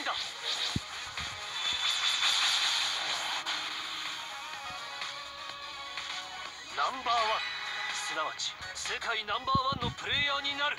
んだナンバーワンすなわち世界ナンバーワンのプレイヤーになる。